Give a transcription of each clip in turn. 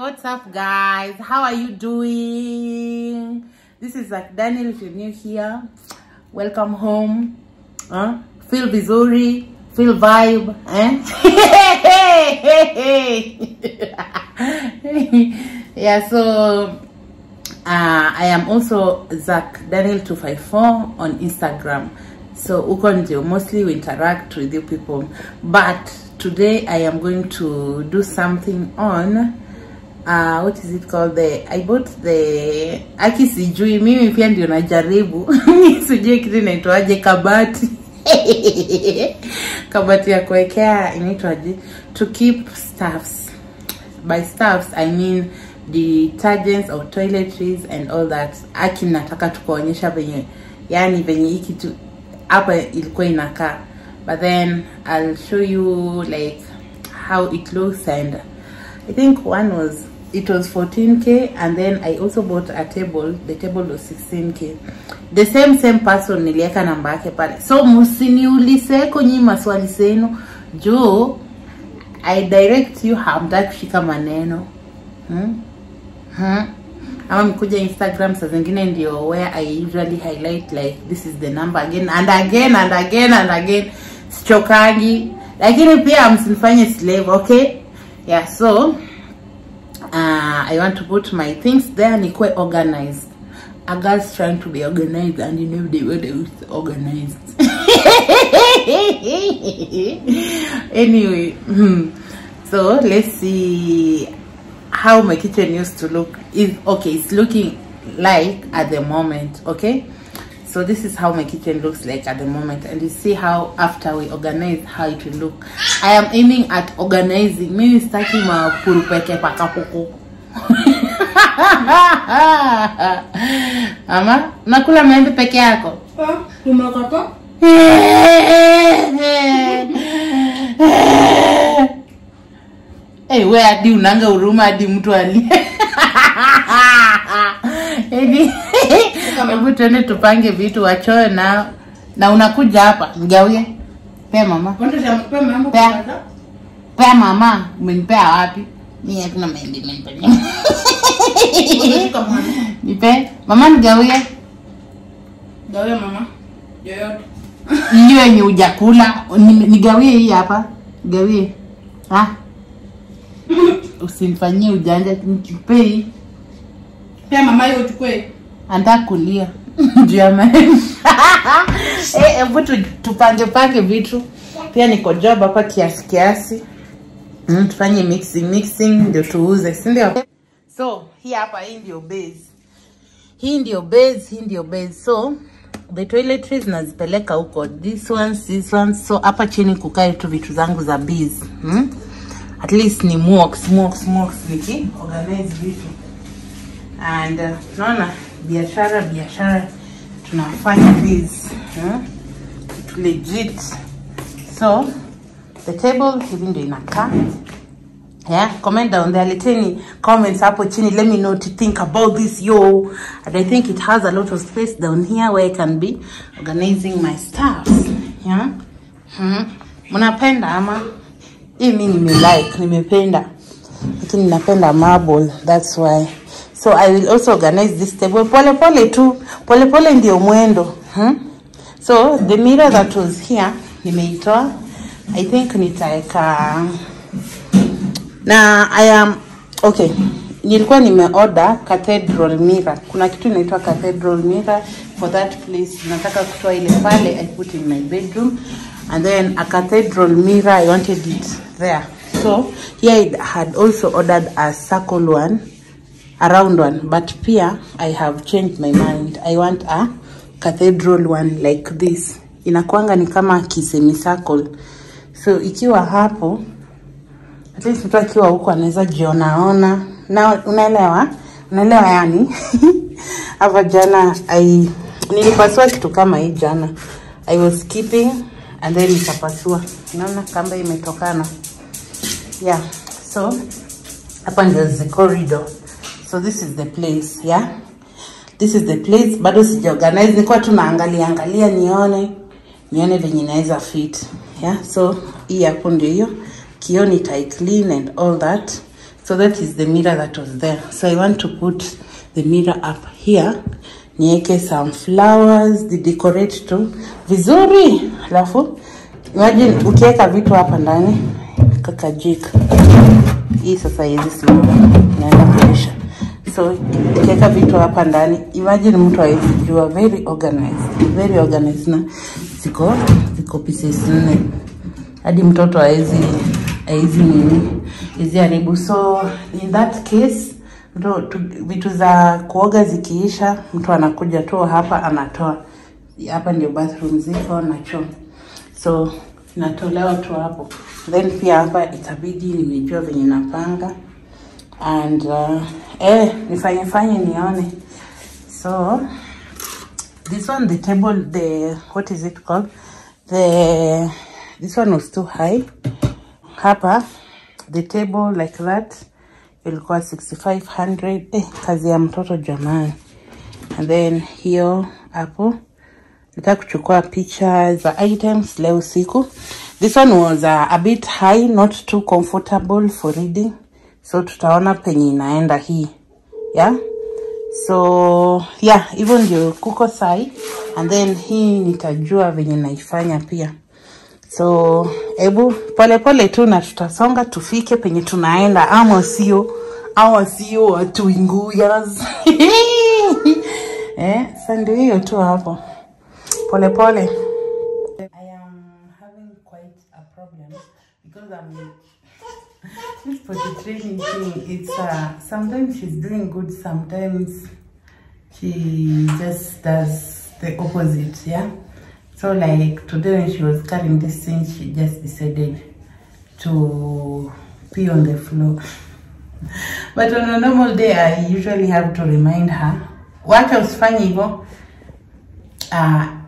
What's up, guys? How are you doing? This is like Daniel. If you're new here, welcome home. Huh? Feel vizuri, feel vibe. Eh? yeah. So uh, I am also Zach Daniel two five four on Instagram. So uko ndio mostly we interact with you people, but today I am going to do something on uh, what is it called? The I bought the aki sijui mimi pia ndio najaribu. Sijui kitu inaitwaje kabati. Kabati ya kuwekea inaitwaje? To keep stuffs. By stuffs I mean detergents or toiletries and all that. Aki nataka tukuonyesha venye yani venye hii kitu hapa ilikuwa inakaa. But then I'll show you like how it looks and I think one was it was 14k and then I also bought a table the table was 16k the same same person niliweka namba yake pale. So msiniulize kwenye maswali zenu. Juu I direct you hamtaki kushika maneno. Hmm? Hmm? ama mkuja instagram saa zingine ndio where i usually highlight like this is the number again and again and again and again. Sichokangi. Lakini pia msinifanye slave okay yeah so uh, i want to put my things there nikuwe organized. A girl's trying to be organized and you know the way organized. Anyway hmm. so let's see how my kitchen used to look. Is okay it's looking like at the moment okay so this is how my kitchen looks like at the moment. And you see how after we organize how it will look. I am aiming at organizing. Mimi sitaki mapurupeke pakapuku ama nakula maembe peke yako. Hey, we hadi unanga huruma hadi mtu ali Edi, hebu tuende tupange vitu wachoe na na unakuja hapa mgawie pea mama. Pea. pea mama. Umenipea wapi? Mimi hatuna maembe mwana. nipe. Mama nigawie Gawe mama. Yoyote. hiyo yenye ujakula nigawie hii hapa. Gawie ah usinifanyie ujanja. Nikipei Pia mama hiyo uchukue. Anataka kulia. Juu ya Eh, hebu tupange pange vitu. Pia niko job hapa kiasi kiasi. Mm, tufanye mixing mixing ndio tuuze si ndio? So hii hapa hii ndio base. Hii ndio base hii ndio base. So the toiletries nazipeleka huko. This ones this ones so hapa chini kukae tu vitu zangu za bees. Hmm? at least ni mox mox mox niki organize vitu. And uh, naona biashara biashara tunafanya this eh? kitu legit. So the table hivi ndio inakaa. Yeah comment down there leteni comments hapo chini. Let me know you think about this yo. And i think it has a lot of space down here where i can be organizing my stuff. Yeah hmm. mnapenda ama? Hii mi nimelike nimependa. Lakini napenda marble that's why so i will also organize this table. Pole pole tu pole pole ndio mwendo hmm? so the mirror that was here nimeitoa. I think nitaweka na i am okay. Nilikuwa nimeorder cathedral mirror. Kuna kitu inaitwa cathedral mirror. For that place nataka kutoa ile pale i put in my bedroom. And then a cathedral mirror i wanted it there. So here i had also ordered a circle one round one but pia i have changed my mind. I want a cathedral one like this. Inakuanga ni kama kisemi-circle so ikiwa hapo at least mtu akiwa huko anaweza jionaona na unaelewa? Unaelewa yani? Hapa jana I, nilipasua kitu kama hii jana. I was keeping and then nikapasua. Unaona kamba imetokana. Yeah. So hapa ndio the corridor so this is the place yeah? This is the place. Bado sijaorganize nilikuwa tu naangalia angalia nione. Nione venye inaweza fit yeah? So hii hapo ndio hiyo. Kioni nitai clean and all that. So that is the mirror that was there. So i want to put the mirror up here. Niweke some flowers the decorate tu vizuri! Alafu imagine ukiweka vitu hapa ndani kakajik hii sasa hizi simama. Naenda kuisha so ukiweka vitu hapa ndani. Imagine mtu awezi jua. Very organized. Very organized na ziko ziko pieces nne. Hadi mtoto hawezi hawezi nini hizi haribu. So in that case mtu, tu, vitu za kuoga zikiisha mtu anakuja tu hapa anatoa. Hapa ndio bathroom ziko na choo so natolewa tu hapo. Then pia hapa itabidi nimejua venye napanga and uh, eh, nifanye fanye nione. So this one the table the what is it called? The this one was too high. Hapa the table like that ilikuwa 6500 eh, kazi ya mtoto jamani. And then hiyo hapo. Nataka kuchukua picha za items leo siku this one was uh, a bit high not too comfortable for reading so tutaona penye inaenda hii. Yeah so ya hivyo ndio kuko sai. And then hii nitajua venye naifanya pia. So hebu polepole tu na tutasonga tufike penye tunaenda. Ama sio ama sio watu inguyas eh, sa ndio hiyo tu hapo. Polepole I'm this potty training thing it's uh sometimes she's doing good sometimes she just does the opposite yeah? So like today when she was carrying this thing she just decided to pee on the floor. But on a normal day i usually have to remind her. What wacha usifanye hivyo uh,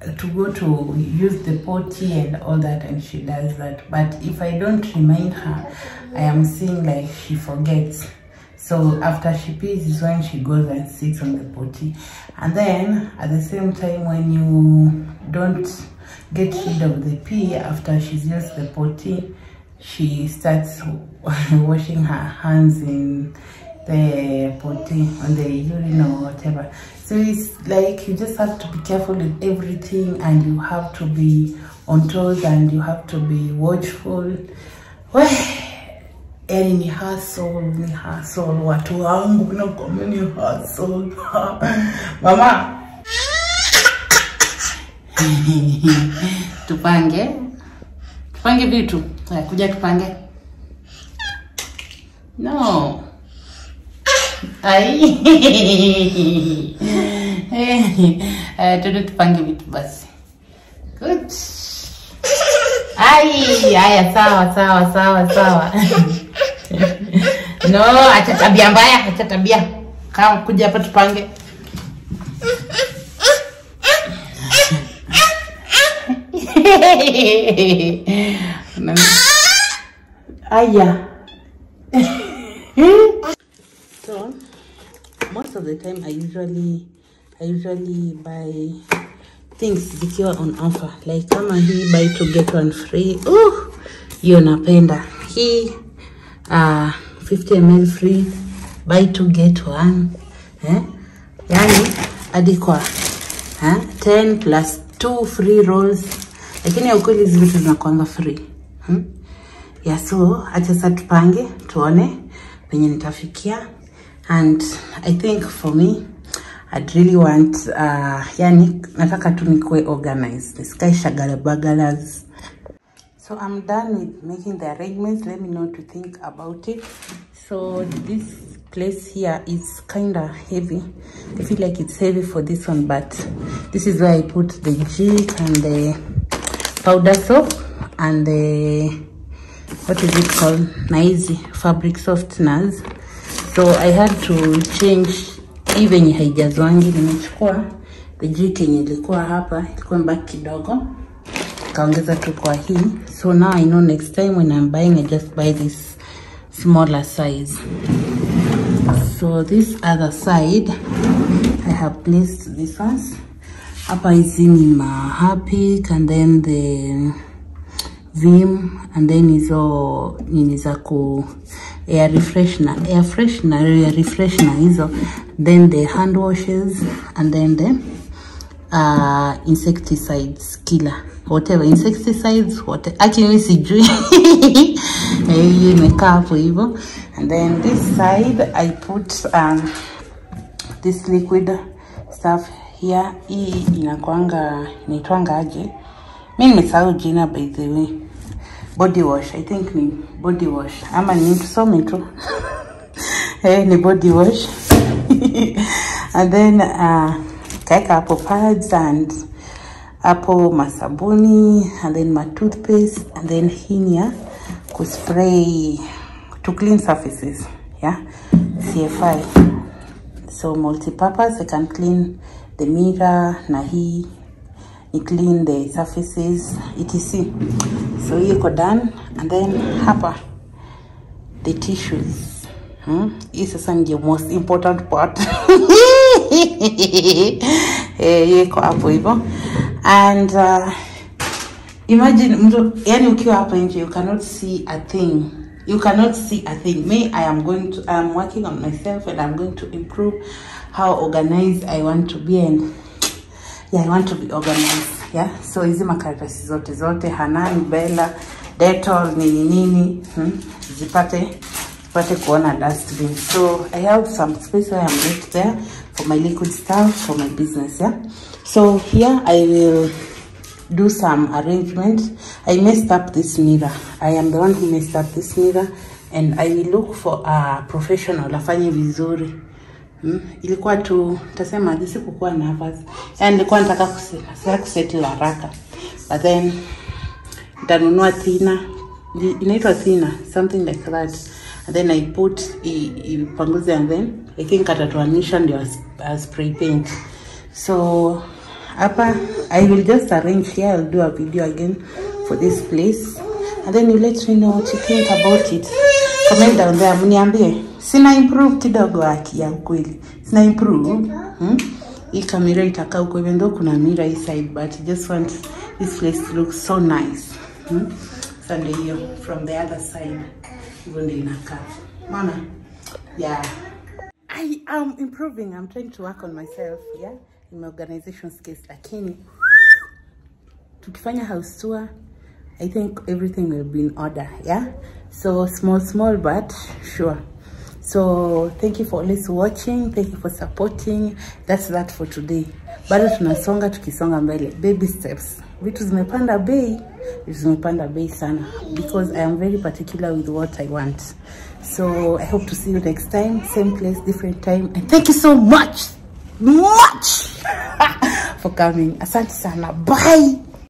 to go to use the potty and all that and she does that. But if i don't remind her i am seeing like she forgets. So after she pees is when she goes and sits on the potty. And then at the same time when you don't get rid of the pee after she's used the potty she starts washing her hands in the potty on the urine or whatever so it's like you just have to be careful with everything and you have to be on toes and you have to be watchful. Well, yani ni hustle ni hustle. Watu wangu nakwambia ni hustle. Mama. Tupange. Tupange vitu. Haya, kuja tupange. No. Ai tuende tupange vitu basi good. Ai haya sawa sawa sawa sawa no acha tabia mbaya acha tabia kama kuja hapa tupange aya so most of the time i usually i usually buy things zikiwa on offer like kama hii buy to get one free uh, hiyo napenda hii uh, 50 ml free buy to get one eh? yani hadi kwa eh? 10 plus 2 free rolls lakini ya ukweli vitu zinakwanga free hmm? ya so acha sasa tupange tuone penye nitafikia and i think for me I'd really want uh, yani nataka tu nikuwe organized. Nisikae shagalabagalas. So i'm done with making the arrangements. Let me know to think about it. So this place here is kind of heavy. I feel like it's heavy for this one but this is where i put the jig and the powder soap and the what is it called? Naizi fabric softeners. So i had to change hii venye haijazwangi nimechukua. Vijiti yenye ilikuwa hapa ilikuwa mbaki kidogo. Kaongeza tu kwa hii. So now i know next time when i'm buying i just buy this smaller size. So this other side i have placed this ones. Hapa hizi ni mahapik and then the vim and then hizo nini za ku air refreshener air freshener air refreshener hizo. Then the hand washes and then the uh, insecticides killer. Whatever insecticides what actually sijui. Eh, hiyo imekaa hapo hivyo and then this side i put um, this liquid stuff here. Hii inakwanga inaitwanga aje? Mi nimesahau jina by the way body wash. I think ni body wash. Ama ni tusome tu eh, ni body wash. And then uh, kaeka hapo pads and hapo masabuni and then my toothpaste and then hinia kuspray to clean surfaces yeah? Cfi so multi-purpose i can clean the mirror na hii ni clean the surfaces etc. So hiyo iko done and then hapa the tissues. Hmm? hii sasa ndio most important part. Eh, hiyo iko hapo hivyo. And uh, imagine mtu yani ukiwa hapa nje you cannot see a thing. You cannot see a thing. Me i am going to i'm working on myself and i'm going to improve how organized i want to be and yeah i want to be organized yeah? So hizi makaratasi zote zote hanan bella detol nini nini hmm? zipate zipate kuona dustbin. So i have some space where i'm left there for my liquid stuff for my business yeah? So here i will do some arrangement. I messed up this mirror. I am the one who messed up this mirror and i will look for a professional afanye vizuri Hmm? ilikuwa tu tasema sikukuwa nervous. Yaani nilikuwa nataka kusema sasa kusettle haraka. But then nitanunua thina inaitwa thina something like that. And then i put ipanguze and then i think atatuanisha ndio spray paint. So hapa i will just arrange here i'll do a video again for this place. And then you let me know what you think about it. Comment down there mniambie sina improve kidogo haki ya ukweli sina improve hmm? hii kamera itakaa huko even though kuna mira hii side but I just want this place to look so nice hmm? sasa ndio hiyo from the other side hivyo ndio inakaa maona yeah I am improving. I'm trying to work on myself, yeah, in my organization skills. Lakini tukifanya house tour, I think everything will be in order, yeah. So small, small, but sure. So thank you for always watching. Thank you for supporting. That's that for today. Bado tunasonga tukisonga mbele, baby steps. Vitu zimepanda bei, zimepanda bei sana because I am very particular with what I want. So I hope to see you next time, same place, different time. And thank you so much, much for coming. Asante sana. Bye.